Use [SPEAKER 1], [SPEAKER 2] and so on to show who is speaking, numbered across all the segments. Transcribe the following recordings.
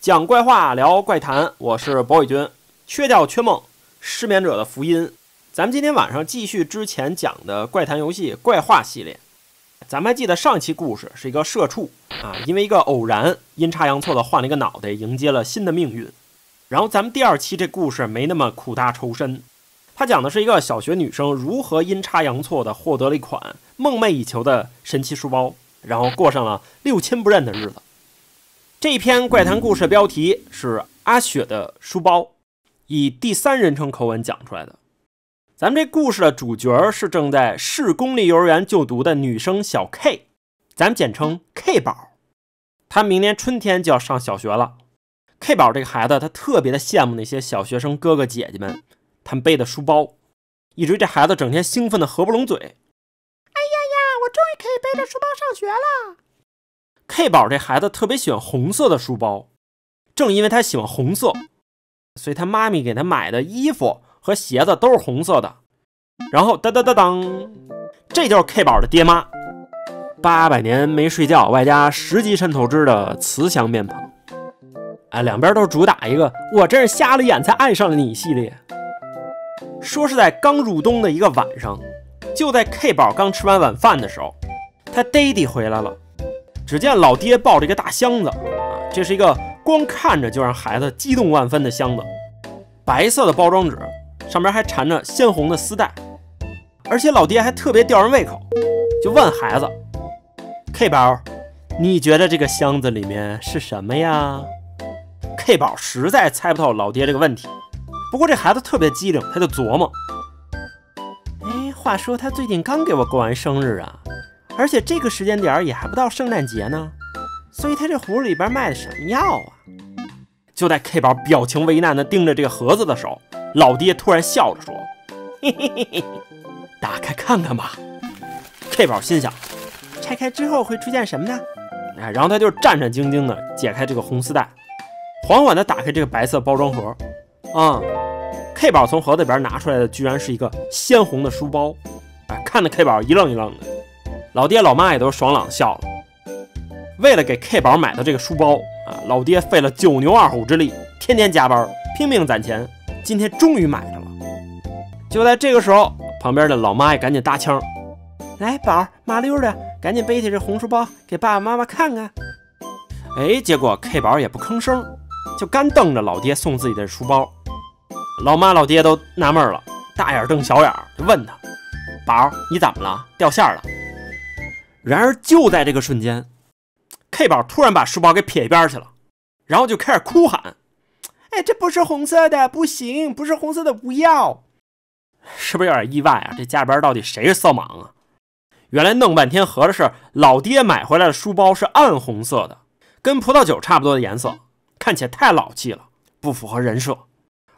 [SPEAKER 1] 讲怪话，聊怪谈，我是博伟军。缺觉缺梦，失眠者的福音。咱们今天晚上继续之前讲的怪谈游戏怪话系列。咱们还记得上一期故事是一个社畜啊，因为一个偶然，阴差阳错的换了一个脑袋，迎接了新的命运。然后咱们第二期这故事没那么苦大仇深，它讲的是一个小学女生如何阴差阳错的获得了一款梦寐以求的神奇书包，然后过上了六亲不认的日子。这篇怪谈故事的标题是阿雪的书包，以第三人称口吻讲出来的。咱们这故事的主角是正在市公立幼儿园就读的女生小 K，咱们简称 K 宝。她明年春天就要上小学了。K 宝这个孩子，他特别的羡慕那些小学生哥哥姐姐们，他们背的书包，以至于这孩子整天兴奋的合不拢嘴。哎呀
[SPEAKER 2] 呀，我终于可以背着书包上学了。
[SPEAKER 1] K 宝这孩子特别喜欢红色的书包，正因为他喜欢红色，所以他妈咪给他买的衣服。和鞋子都是红色的，然后当当当当，这就是 K 宝的爹妈，八百年没睡觉，外加十级渗透汁的慈祥面庞，哎，两边都主打一个“我真是瞎了眼才爱上了你”系列。说是在刚入冬的一个晚上，就在 K 宝刚吃完晚饭的时候，他爹地回来了，只见老爹抱着一个大箱子，这是一个光看着就让孩子激动万分的箱子，白色的包装纸。上面还缠着鲜红的丝带，而且老爹还特别吊人胃口，就问孩子：“K 宝，你觉得这个箱子里面是什么呀？”K 宝实在猜不透老爹这个问题，不过这孩子特别机灵，他就琢磨：“哎，话说他最近刚给我过完生日啊，而且这个时间点也还不到圣诞节呢，所以他这葫芦里边卖的什么药啊？”就在 K 宝表情为难的盯着这个盒子的时候。老爹突然笑着说：“嘿嘿嘿嘿，打开看看吧。”K 宝心想：“拆开之后会出现什么呢？”哎，然后他就战战兢兢的解开这个红丝带，缓缓的打开这个白色包装盒。啊，K 宝从盒子里边拿出来的居然是一个鲜红的书包。哎，看的 K 宝一愣一愣的。老爹老妈也都爽朗笑了。为了给 K 宝买的这个书包啊，老爹费了九牛二虎之力，天天加班，拼命攒钱。今天终于买着了。就在这个时候，旁边的老妈也赶紧搭腔：“来，宝儿，麻溜的，赶紧背起这红书包给爸爸妈妈看看。”哎，结果 K 宝也不吭声，就干瞪着老爹送自己的书包。老妈老爹都纳闷了，大眼瞪小眼，就问他：“宝儿，你怎么了？掉线了？”然而就在这个瞬间，K 宝突然把书包给撇一边去了，然后就开始哭喊。
[SPEAKER 2] 哎，这不是红色的，不行，不是红色的，不要，
[SPEAKER 1] 是不是有点意外啊？这家里边到底谁是色盲啊？原来弄半天合着是老爹买回来的书包是暗红色的，跟葡萄酒差不多的颜色，看起来太老气了，不符合人设。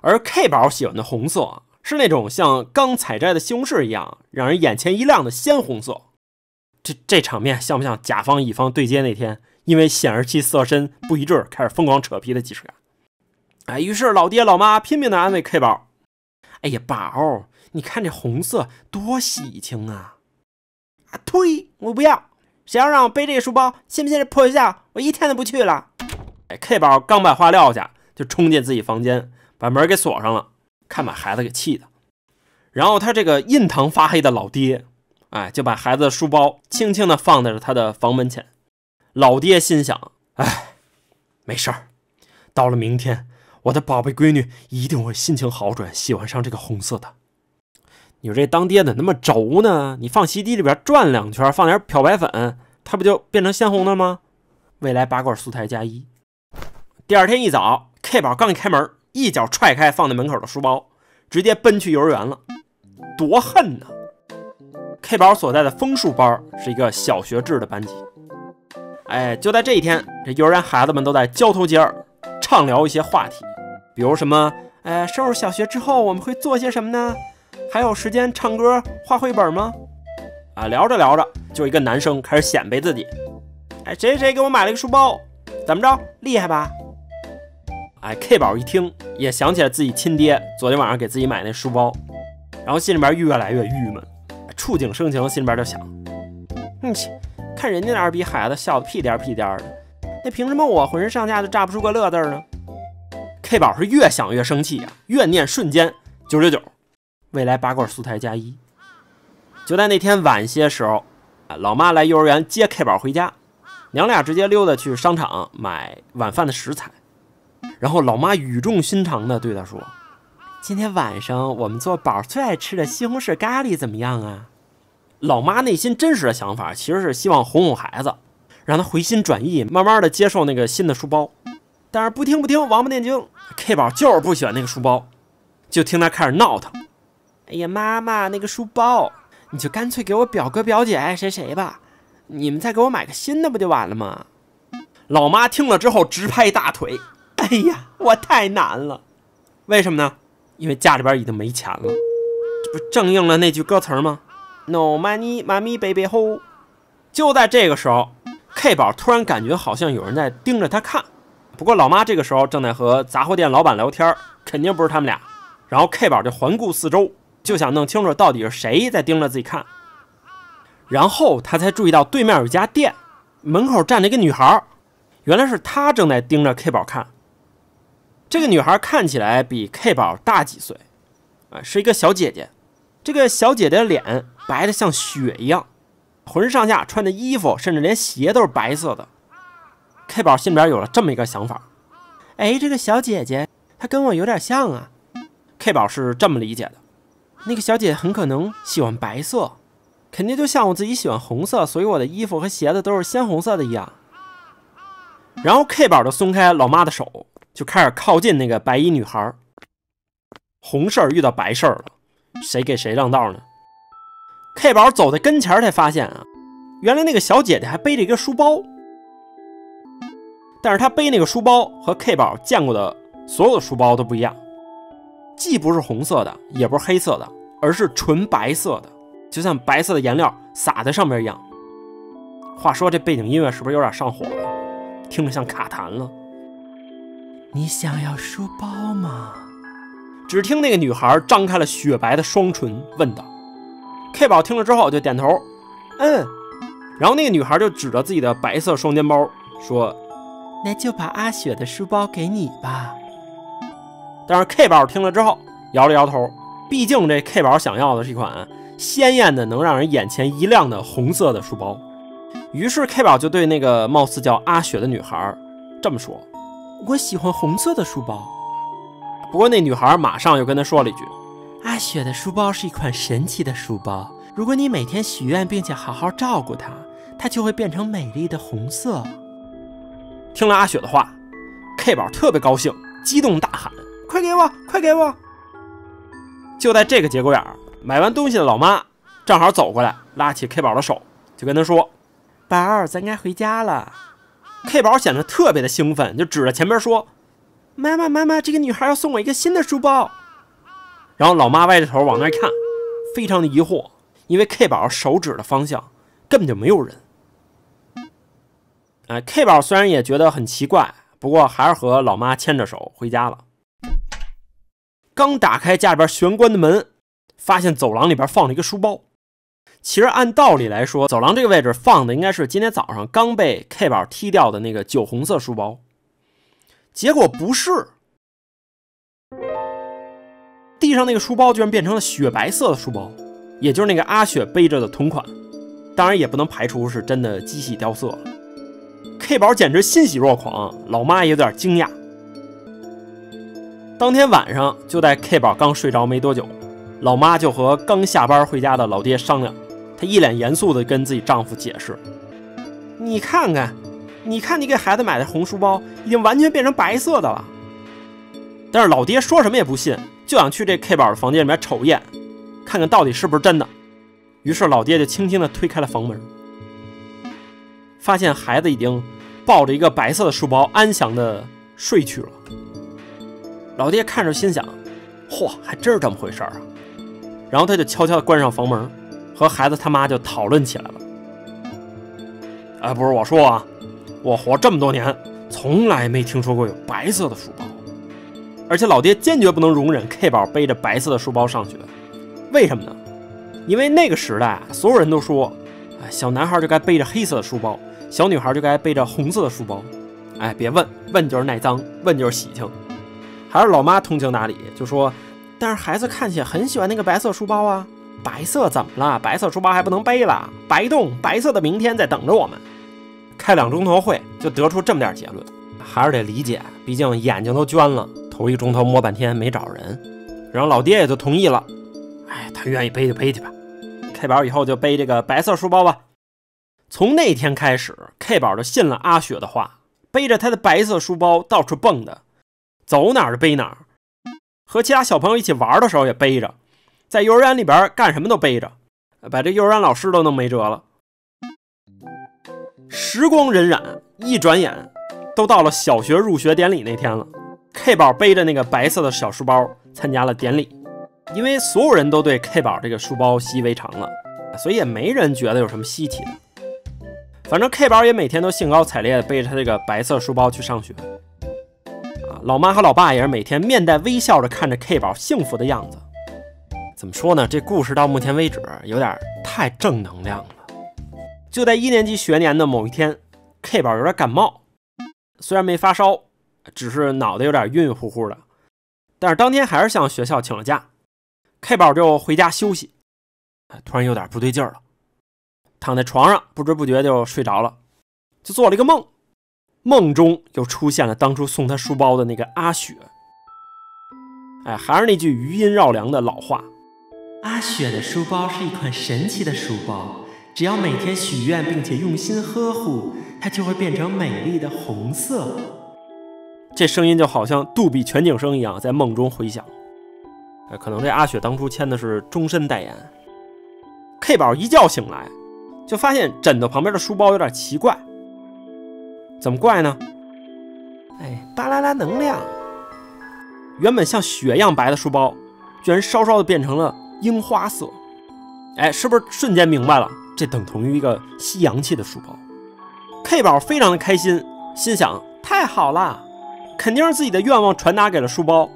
[SPEAKER 1] 而 K 宝喜欢的红色是那种像刚采摘的西红柿一样，让人眼前一亮的鲜红色。这这场面像不像甲方乙方对接那天，因为显示器色深不一致开始疯狂扯皮的即视感？哎，于是老爹老妈拼命的安慰 K 宝：“哎呀，宝，你看这红色多喜庆啊！”
[SPEAKER 2] 啊，呸！我不要！谁要让我背这个书包，信不信这破学校我一天都不去了？
[SPEAKER 1] 哎，K 宝刚把话撂下，就冲进自己房间，把门给锁上了，看把孩子给气的。然后他这个印堂发黑的老爹，哎，就把孩子的书包轻轻的放在了他的房门前。老爹心想：哎，没事儿，到了明天。我的宝贝闺女一定会心情好转，喜欢上这个红色的。你说这当爹的那么轴呢？你放洗衣机里边转两圈，放点漂白粉，它不就变成鲜红的吗？未来八罐素材加一。第二天一早，K 宝刚一开门，一脚踹开放在门口的书包，直接奔去幼儿园了。多恨呐！K 宝所在的枫树班是一个小学制的班级。哎，就在这一天，这幼儿园孩子们都在交头接耳，畅聊一些话题。比如什么，呃，升入小学之后我们会做些什么呢？还有时间唱歌、画绘本吗？啊，聊着聊着，就一个男生开始显摆自己，哎，谁谁给我买了一个书包，怎么着，厉害吧？哎，K 宝一听，也想起了自己亲爹昨天晚上给自己买那书包，然后心里边越来越郁闷，触景生情，心里边就想，嗯，切看人家那二逼孩子笑得屁颠屁颠的，
[SPEAKER 2] 那凭什么我浑身上下就炸不出个乐字呢
[SPEAKER 1] ？K 宝是越想越生气啊，怨念瞬间九九九，未来八罐素材加一。就在那天晚些时候，老妈来幼儿园接 K 宝回家，娘俩直接溜达去商场买晚饭的食材。然后老妈语重心长地对他说：“
[SPEAKER 2] 今天晚上我们做宝最爱吃的西红柿咖喱怎么样啊？”
[SPEAKER 1] 老妈内心真实的想法其实是希望哄哄孩子，让他回心转意，慢慢的接受那个新的书包。但是不听不听，王八念经，K 宝就是不喜欢那个书包，就听他开始闹腾。
[SPEAKER 2] 哎呀，妈妈，那个书包，你就干脆给我表哥表姐爱谁谁吧，你们再给我买个新的不就完了吗？
[SPEAKER 1] 老妈听了之后直拍大腿，
[SPEAKER 2] 哎呀，我太难了。
[SPEAKER 1] 为什么呢？因为家里边已经没钱了，这不正应了那句歌词吗
[SPEAKER 2] ？No money, mommy, baby, ho。
[SPEAKER 1] 就在这个时候，K 宝突然感觉好像有人在盯着他看。不过老妈这个时候正在和杂货店老板聊天，肯定不是他们俩。然后 K 宝就环顾四周，就想弄清楚到底是谁在盯着自己看。然后他才注意到对面有家店，门口站着一个女孩，原来是她正在盯着 K 宝看。这个女孩看起来比 K 宝大几岁，啊，是一个小姐姐。这个小姐姐的脸白的像雪一样，浑身上下穿的衣服，甚至连鞋都是白色的。K 宝心里边有了这么一个想法：
[SPEAKER 2] 哎，这个小姐姐她跟我有点像啊。
[SPEAKER 1] K 宝是这么理解的：
[SPEAKER 2] 那个小姐很可能喜欢白色，肯定就像我自己喜欢红色，所以我的衣服和鞋子都是鲜红色的一样。
[SPEAKER 1] 然后 K 宝就松开老妈的手，就开始靠近那个白衣女孩。红事儿遇到白事儿了。谁给谁让道呢？K 宝走在跟前才发现啊，原来那个小姐姐还背着一个书包，但是她背那个书包和 K 宝见过的所有的书包都不一样，既不是红色的，也不是黑色的，而是纯白色的，就像白色的颜料洒在上面一样。话说这背景音乐是不是有点上火了？听着像卡痰了。
[SPEAKER 2] 你想要书包吗？
[SPEAKER 1] 只听那个女孩张开了雪白的双唇，问道：“K 宝听了之后就点头，嗯。然后那个女孩就指着自己的白色双肩包说：‘
[SPEAKER 2] 那就把阿雪的书包给你吧。’
[SPEAKER 1] 但是 K 宝听了之后摇了摇头，毕竟这 K 宝想要的是一款鲜艳的、能让人眼前一亮的红色的书包。于是 K 宝就对那个貌似叫阿雪的女孩这么说：‘
[SPEAKER 2] 我喜欢红色的书包。’
[SPEAKER 1] 不过那女孩马上又跟他说了一句：“
[SPEAKER 2] 阿雪的书包是一款神奇的书包，如果你每天许愿并且好好照顾它，它就会变成美丽的红色。”
[SPEAKER 1] 听了阿雪的话，K 宝特别高兴，激动大喊：“
[SPEAKER 2] 快给我，快给我！”
[SPEAKER 1] 就在这个节骨眼儿，买完东西的老妈正好走过来，拉起 K 宝的手，就跟他说：“
[SPEAKER 2] 宝儿，咱该回家了。
[SPEAKER 1] ”K 宝显得特别的兴奋，就指着前边说。
[SPEAKER 2] 妈妈，妈妈，这个女孩要送我一个新的书包。
[SPEAKER 1] 然后老妈歪着头往那看，非常的疑惑，因为 K 宝手指的方向根本就没有人。哎，K 宝虽然也觉得很奇怪，不过还是和老妈牵着手回家了。刚打开家里边玄关的门，发现走廊里边放了一个书包。其实按道理来说，走廊这个位置放的应该是今天早上刚被 K 宝踢掉的那个酒红色书包。结果不是，地上那个书包居然变成了雪白色的书包，也就是那个阿雪背着的同款。当然也不能排除是真的机器掉色了。K 宝简直欣喜若狂，老妈也有点惊讶。当天晚上，就在 K 宝刚睡着没多久，老妈就和刚下班回家的老爹商量，她一脸严肃地跟自己丈夫解释：“
[SPEAKER 2] 你看看。”你看，你给孩子买的红书包已经完全变成白色的了。
[SPEAKER 1] 但是老爹说什么也不信，就想去这 K 宝的房间里面瞅一眼，看看到底是不是真的。于是老爹就轻轻地推开了房门，发现孩子已经抱着一个白色的书包安详地睡去了。老爹看着心想：嚯，还真是这么回事儿啊！然后他就悄悄地关上房门，和孩子他妈就讨论起来了。哎，不是我说啊。我活这么多年，从来没听说过有白色的书包，而且老爹坚决不能容忍 K 宝背着白色的书包上学。为什么呢？因为那个时代啊，所有人都说，哎，小男孩就该背着黑色的书包，小女孩就该背着红色的书包。哎，别问问就是耐脏，问就是喜庆。还是老妈通情达理，就说：“但是孩子看起来很喜欢那个白色书包啊，白色怎么了？白色书包还不能背了？白洞，白色的明天在等着我们。”开两钟头会就得出这么点结论，还是得理解，毕竟眼睛都捐了，头一钟头摸半天没找人。然后老爹也就同意了，哎，他愿意背就背去吧。K 宝以后就背这个白色书包吧。从那天开始，K 宝就信了阿雪的话，背着他的白色书包到处蹦的，走哪儿就背哪儿。和其他小朋友一起玩的时候也背着，在幼儿园里边干什么都背着，把这幼儿园老师都弄没辙了。时光荏苒，一转眼都到了小学入学典礼那天了。K 宝背着那个白色的小书包参加了典礼，因为所有人都对 K 宝这个书包习以为常了，所以也没人觉得有什么稀奇的。反正 K 宝也每天都兴高采烈地背着他这个白色书包去上学。啊，老妈和老爸也是每天面带微笑着看着 K 宝幸福的样子。怎么说呢？这故事到目前为止有点太正能量了。就在一年级学年的某一天，K 宝有点感冒，虽然没发烧，只是脑袋有点晕晕乎乎的。但是当天还是向学校请了假，K 宝就回家休息。突然有点不对劲儿了。躺在床上，不知不觉就睡着了，就做了一个梦，梦中又出现了当初送他书包的那个阿雪。哎，还是那句余音绕梁的老话：
[SPEAKER 2] 阿雪的书包是一款神奇的书包，只要每天许愿并且用心呵护，它就会变成美丽的红色。
[SPEAKER 1] 这声音就好像杜比全景声一样，在梦中回响。哎，可能这阿雪当初签的是终身代言。K 宝一觉醒来。就发现枕头旁边的书包有点奇怪，怎么怪呢？哎，巴啦啦能量，原本像雪一样白的书包，居然稍稍的变成了樱花色。哎，是不是瞬间明白了？这等同于一个吸阳气的书包。K 宝非常的开心，心想：太好了，肯定是自己的愿望传达给了书包。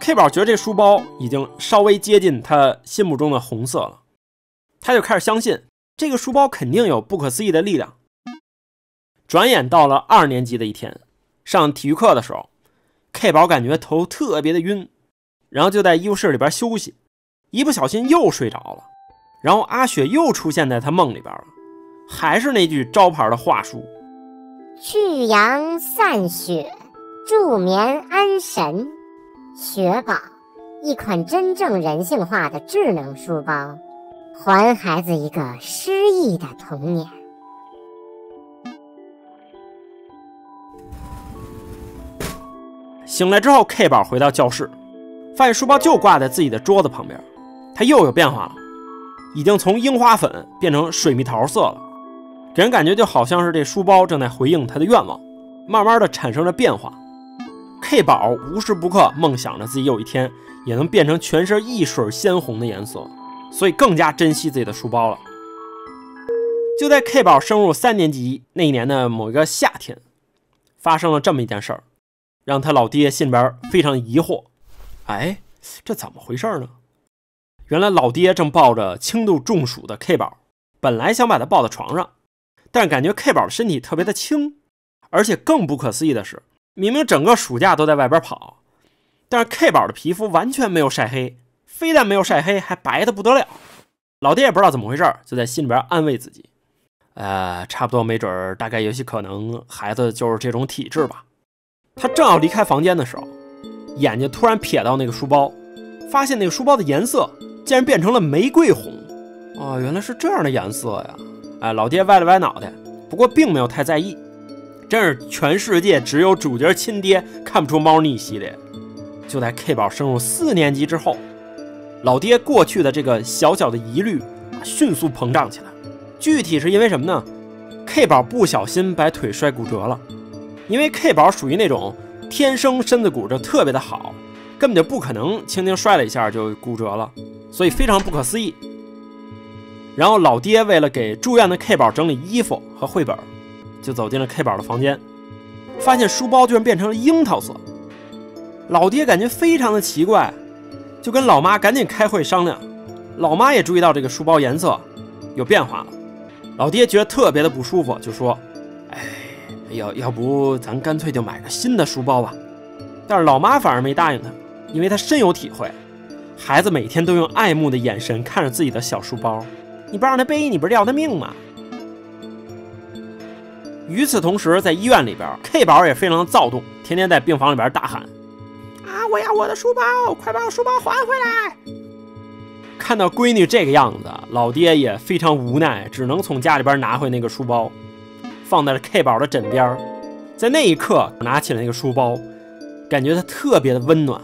[SPEAKER 1] K 宝觉得这书包已经稍微接近他心目中的红色了，他就开始相信。这个书包肯定有不可思议的力量。转眼到了二年级的一天，上体育课的时候，K 宝感觉头特别的晕，然后就在医务室里边休息，一不小心又睡着了。然后阿雪又出现在他梦里边了，还是那句招牌的话术：
[SPEAKER 3] 去阳散血，助眠安神。雪宝，一款真正人性化的智能书包。还孩子一个诗意的童年。
[SPEAKER 1] 醒来之后，K 宝回到教室，发现书包就挂在自己的桌子旁边。它又有变化了，已经从樱花粉变成水蜜桃色了，给人感觉就好像是这书包正在回应他的愿望，慢慢的产生了变化。K 宝无时不刻梦想着自己有一天也能变成全身一水鲜红的颜色。所以更加珍惜自己的书包了。就在 K 宝升入三年级那一年的某一个夏天，发生了这么一件事儿，让他老爹心里边非常疑惑。哎，这怎么回事呢？原来老爹正抱着轻度中暑的 K 宝，本来想把他抱到床上，但是感觉 K 宝的身体特别的轻，而且更不可思议的是，明明整个暑假都在外边跑，但是 K 宝的皮肤完全没有晒黑。非但没有晒黑，还白的不得了。老爹也不知道怎么回事，就在心里边安慰自己：“呃，差不多，没准儿，大概有些可能，孩子就是这种体质吧。”他正要离开房间的时候，眼睛突然瞥到那个书包，发现那个书包的颜色竟然变成了玫瑰红。哦，原来是这样的颜色呀！哎，老爹歪了歪脑袋，不过并没有太在意。真是全世界只有主角亲爹看不出猫腻系列。就在 K 宝升入四年级之后。老爹过去的这个小小的疑虑，迅速膨胀起来。具体是因为什么呢？K 宝不小心把腿摔骨折了。因为 K 宝属于那种天生身子骨就特别的好，根本就不可能轻轻摔了一下就骨折了，所以非常不可思议。然后老爹为了给住院的 K 宝整理衣服和绘本，就走进了 K 宝的房间，发现书包居然变成了樱桃色。老爹感觉非常的奇怪。就跟老妈赶紧开会商量，老妈也注意到这个书包颜色有变化了，老爹觉得特别的不舒服，就说：“哎，要要不咱干脆就买个新的书包吧。但是老妈反而没答应他，因为她深有体会，孩子每天都用爱慕的眼神看着自己的小书包，你不让他背，你不是要他命吗？与此同时，在医院里边，K 宝也非常躁动，天天在病房里边大喊：“啊，我要我的书包，快把我书包还回来！”看到闺女这个样子，老爹也非常无奈，只能从家里边拿回那个书包，放在了 K 宝的枕边。在那一刻，拿起了那个书包，感觉它特别的温暖。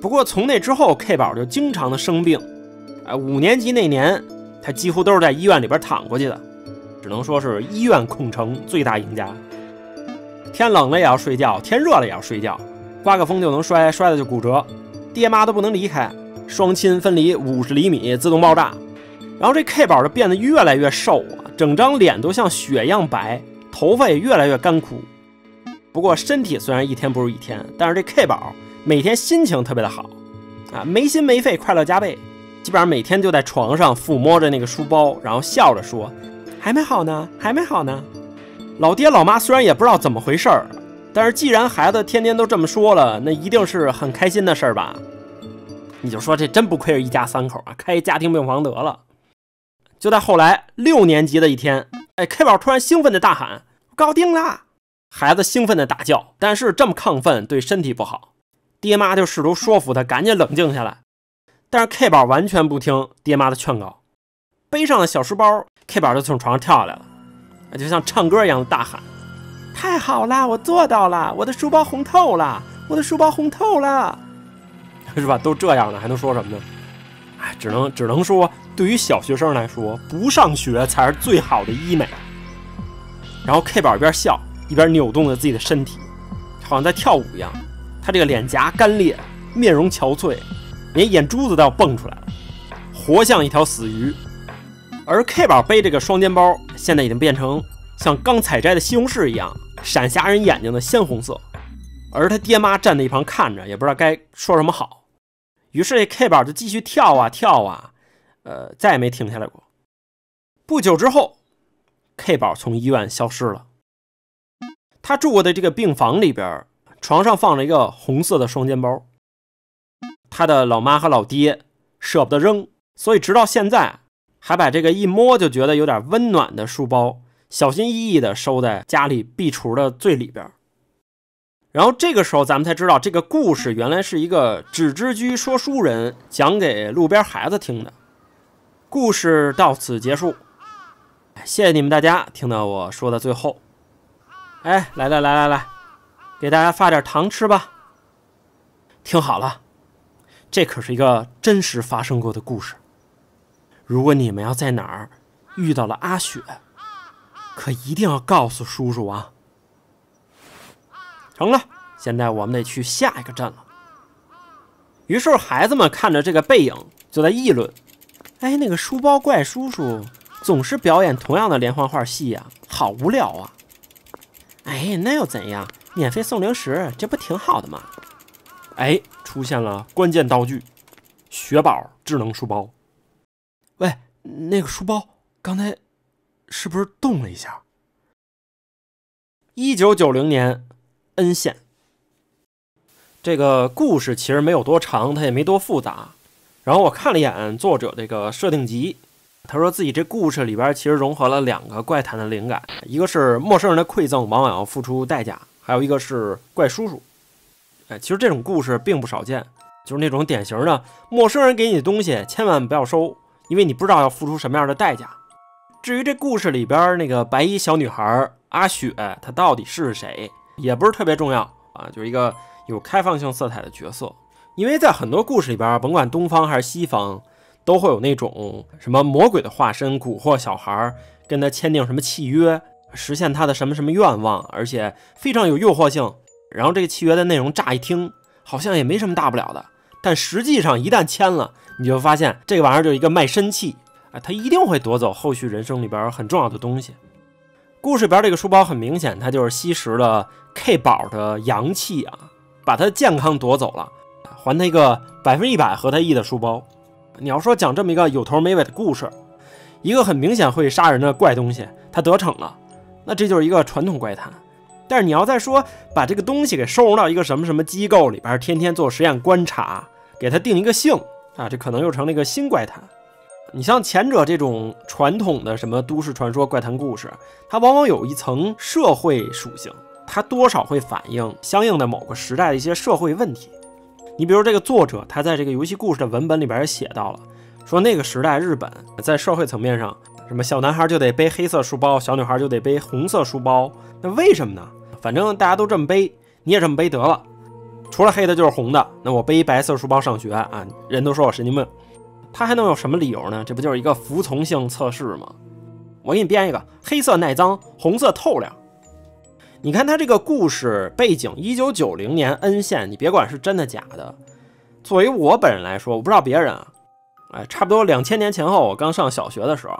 [SPEAKER 1] 不过从那之后，K 宝就经常的生病。哎，五年级那年。他几乎都是在医院里边躺过去的，只能说是医院空城最大赢家。天冷了也要睡觉，天热了也要睡觉，刮个风就能摔，摔了就骨折，爹妈都不能离开，双亲分离五十厘米自动爆炸。然后这 K 宝就变得越来越瘦啊，整张脸都像雪一样白，头发也越来越干枯。不过身体虽然一天不如一天，但是这 K 宝每天心情特别的好啊，没心没肺，快乐加倍。基本上每天就在床上抚摸着那个书包，然后笑着说：“还没好呢，还没好呢。”老爹老妈虽然也不知道怎么回事儿，但是既然孩子天天都这么说了，那一定是很开心的事儿吧？你就说这真不愧是一家三口啊，开一家庭病房得了。就在后来六年级的一天，哎，K 宝突然兴奋的大喊：“搞定了！”孩子兴奋的大叫，但是这么亢奋对身体不好，爹妈就试图说服他赶紧冷静下来。但是 K 宝完全不听爹妈的劝告，背上了小书包，K 宝就从床上跳下来了，就像唱歌一样的大喊：“太好啦，我做到了，我的书包红透了，我的书包红透了，是吧？都这样了，还能说什么呢？哎，只能只能说，对于小学生来说，不上学才是最好的医美。”然后 K 宝一边笑一边扭动着自己的身体，好像在跳舞一样。他这个脸颊干裂，面容憔悴。连眼珠子都要蹦出来了，活像一条死鱼。而 K 宝背这个双肩包，现在已经变成像刚采摘的西红柿一样闪瞎人眼睛的鲜红色。而他爹妈站在一旁看着，也不知道该说什么好。于是这 K 宝就继续跳啊跳啊，呃，再也没停下来过。不久之后，K 宝从医院消失了。他住过的这个病房里边，床上放着一个红色的双肩包。他的老妈和老爹舍不得扔，所以直到现在还把这个一摸就觉得有点温暖的书包小心翼翼地收在家里壁橱的最里边。然后这个时候咱们才知道，这个故事原来是一个纸之居说书人讲给路边孩子听的。故事到此结束，谢谢你们大家听到我说的最后。哎，来来来来来，给大家发点糖吃吧。听好了。这可是一个真实发生过的故事。如果你们要在哪儿遇到了阿雪，可一定要告诉叔叔啊！成了，现在我们得去下一个镇了。于是孩子们看着这个背影，就在议论：“哎，那个书包怪叔叔总是表演同样的连环画戏呀，好无聊啊！”哎，那又怎样？免费送零食，这不挺好的吗？哎。出现了关键道具，雪宝智能书包。喂，那个书包刚才是不是动了一下？一九九零年，N 县。这个故事其实没有多长，它也没多复杂。然后我看了一眼作者这个设定集，他说自己这故事里边其实融合了两个怪谈的灵感，一个是陌生人的馈赠往往要付出代价，还有一个是怪叔叔。哎，其实这种故事并不少见，就是那种典型的陌生人给你的东西，千万不要收，因为你不知道要付出什么样的代价。至于这故事里边那个白衣小女孩阿雪，她到底是谁，也不是特别重要啊，就是一个有开放性色彩的角色。因为在很多故事里边，甭管东方还是西方，都会有那种什么魔鬼的化身蛊惑小孩，跟他签订什么契约，实现他的什么什么愿望，而且非常有诱惑性。然后这个契约的内容乍一听好像也没什么大不了的，但实际上一旦签了，你就发现这个玩意儿就是一个卖身契，啊，他一定会夺走后续人生里边很重要的东西。故事里边这个书包很明显，它就是吸食了 K 宝的阳气啊，把他的健康夺走了，还他一个百分之一百合他意的书包。你要说讲这么一个有头没尾的故事，一个很明显会杀人的怪东西，他得逞了，那这就是一个传统怪谈。但是你要再说把这个东西给收容到一个什么什么机构里边，天天做实验观察，给它定一个性啊，这可能又成了一个新怪谈。你像前者这种传统的什么都市传说、怪谈故事，它往往有一层社会属性，它多少会反映相应的某个时代的一些社会问题。你比如这个作者，他在这个游戏故事的文本里边也写到了，说那个时代日本在社会层面上，什么小男孩就得背黑色书包，小女孩就得背红色书包，那为什么呢？反正大家都这么背，你也这么背得了。除了黑的，就是红的。那我背白色书包上学啊，人都说我神经病。他还能有什么理由呢？这不就是一个服从性测试吗？我给你编一个：黑色耐脏，红色透亮。你看他这个故事背景，一九九零年恩县，你别管是真的假的。作为我本人来说，我不知道别人啊，哎，差不多两千年前后，我刚上小学的时候，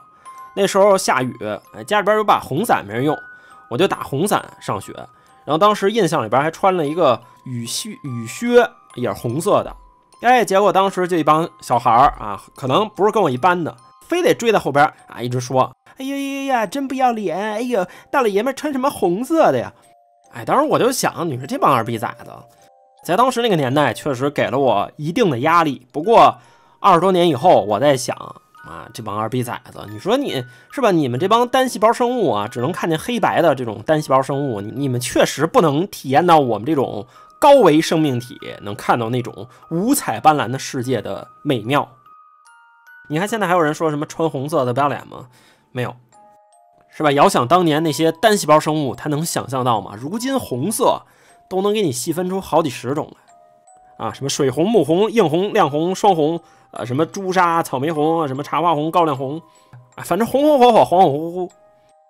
[SPEAKER 1] 那时候下雨，哎，家里边有把红伞没人用。我就打红伞上学，然后当时印象里边还穿了一个雨靴，雨靴也是红色的。哎，结果当时就一帮小孩儿啊，可能不是跟我一般的，非得追在后边啊，一直说：“哎呀呀呀，真不要脸！哎呦，大老爷们穿什么红色的呀？”哎，当时我就想，你说这帮二逼崽子，在当时那个年代，确实给了我一定的压力。不过二十多年以后，我在想。啊，这帮二逼崽子，你说你是吧？你们这帮单细胞生物啊，只能看见黑白的这种单细胞生物，你你们确实不能体验到我们这种高维生命体能看到那种五彩斑斓的世界的美妙。你看现在还有人说什么穿红色的不要脸吗？没有，是吧？遥想当年那些单细胞生物，他能想象到吗？如今红色都能给你细分出好几十种来啊，什么水红、木红、映红、亮红、双红。啊，什么朱砂、草莓红，什么茶花红、高粱红，啊，反正红红火火、恍恍惚惚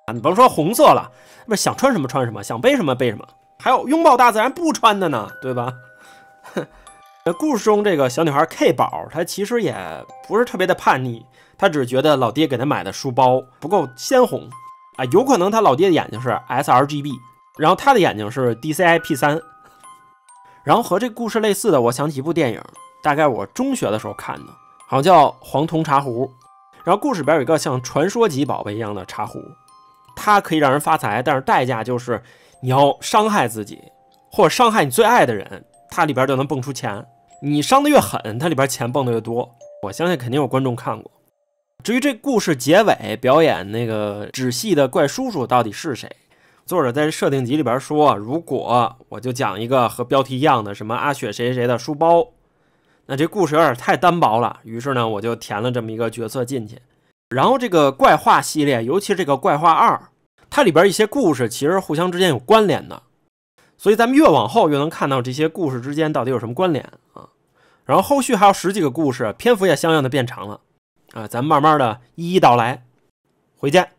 [SPEAKER 1] 啊！你甭说红色了，不是想穿什么穿什么，想背什么背什么，还有拥抱大自然不穿的呢，对吧？哼故事中这个小女孩 K 宝，她其实也不是特别的叛逆，她只是觉得老爹给她买的书包不够鲜红啊，有可能她老爹的眼睛是 sRGB，然后她的眼睛是 DCI-P 三，然后和这故事类似的，我想起一部电影。大概我中学的时候看的，好像叫黄铜茶壶。然后故事里边有一个像传说级宝贝一样的茶壶，它可以让人发财，但是代价就是你要伤害自己，或者伤害你最爱的人，它里边就能蹦出钱。你伤的越狠，它里边钱蹦的越多。我相信肯定有观众看过。至于这故事结尾表演那个纸戏的怪叔叔到底是谁，作者在设定集里边说，如果我就讲一个和标题一样的什么阿雪谁谁谁的书包。那这故事有点太单薄了，于是呢，我就填了这么一个角色进去。然后这个怪画系列，尤其这个怪画二，它里边一些故事其实互相之间有关联的，所以咱们越往后越能看到这些故事之间到底有什么关联啊。然后后续还有十几个故事，篇幅也相应的变长了啊，咱们慢慢的一一道来。回见。